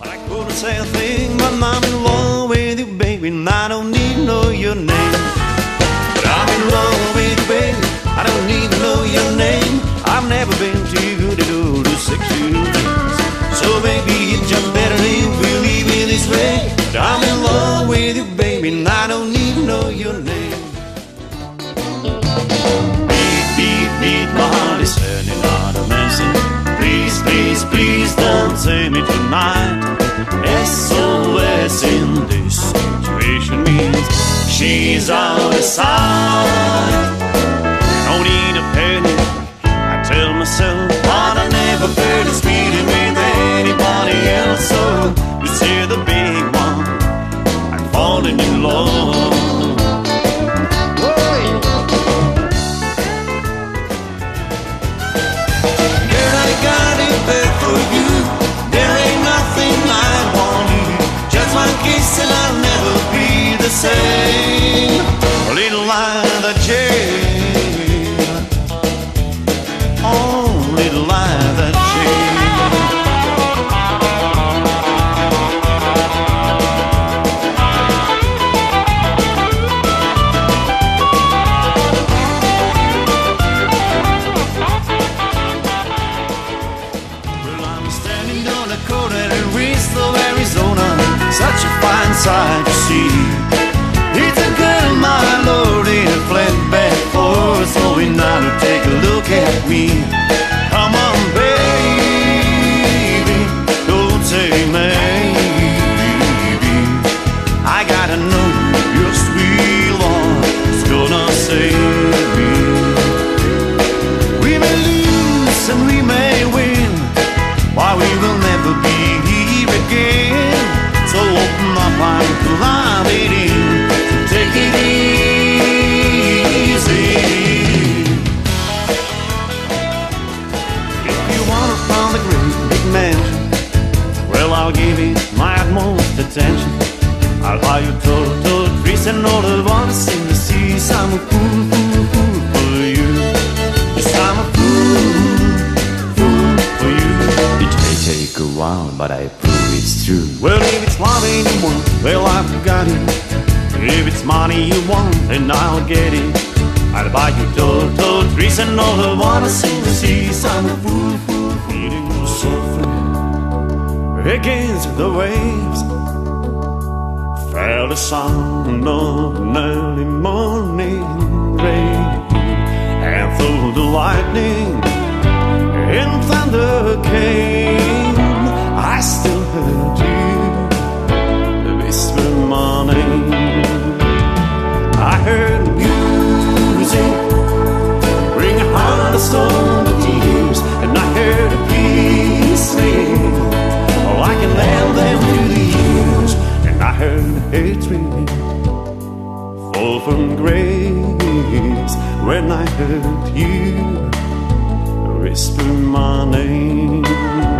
But I couldn't say a thing, but I'm in love with you, baby, and I don't need to know your name. But I'm in love with you, baby, I don't need to know your name. I've never been too good to do to sexual things. So baby, you just better leave, believe it this way. But I'm in love with you, baby, and I don't need to know your name. Beat, beat, beat, my heart is turning on a messing. Please, please, please don't save me tonight. SOS in this situation means she's out of sight. Winslow, Arizona. Such a fine sight to see. I'll give it my utmost attention. I'll buy you total trees and all the ones in the seas. I'm a fool, fool, fool for you. Yes, I'm a fool, fool for you. It may take a while, but I prove it's true. Well, if it's love you want, well, I've got it. If it's money you want, then I'll get it. I'll buy you total trees and all the waters in the seas. I'm a fool, fool, feeling so free against the waves. Felt the sound of an early morning rain, Heard hatred fall from grace when I heard you whisper my name.